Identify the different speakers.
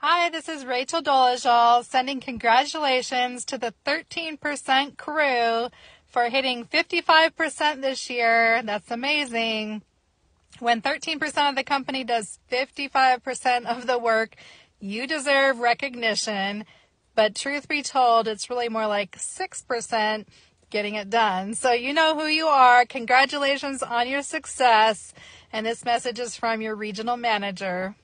Speaker 1: Hi, this is Rachel Dolezal sending congratulations to the 13% crew for hitting 55% this year. That's amazing. When 13% of the company does 55% of the work, you deserve recognition. But truth be told, it's really more like 6% getting it done. So you know who you are. Congratulations on your success. And this message is from your regional manager.